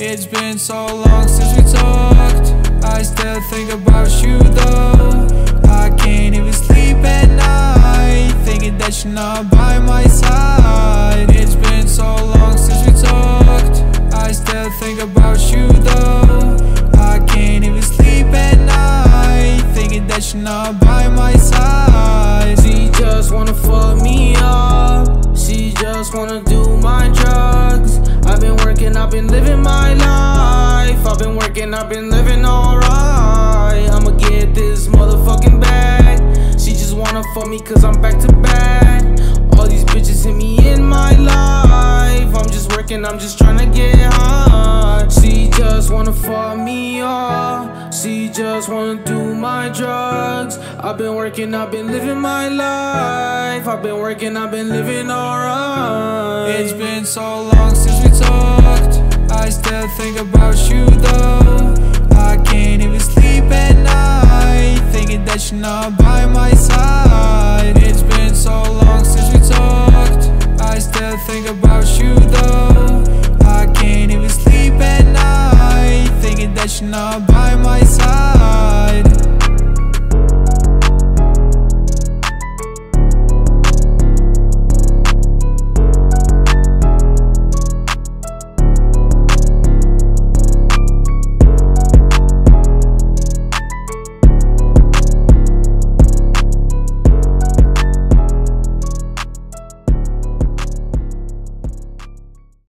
It's been so long since we talked. I still think about you though. I can't even sleep at night Thinking that you're not by my side. It's been so long since we talked. I still think about you though. I can't even sleep at night Thinking that you're not by my side. She just wanna fuck me up I've been living my life. I've been working, I've been living alright. I'ma get this motherfucking bag. She just wanna fuck me cause I'm back to back. All these bitches hit me in my life. I'm just working, I'm just trying to get high. She just wanna fuck me up. She just wanna do my drugs. I've been working, I've been living my life. I've been working, I've been living alright. It's been so long I still think about you though. I can't even sleep at night Thinking that you're not by my side. It's been so long since we talked. I still think about you though. I can't even sleep at night Thinking that you're not by my side.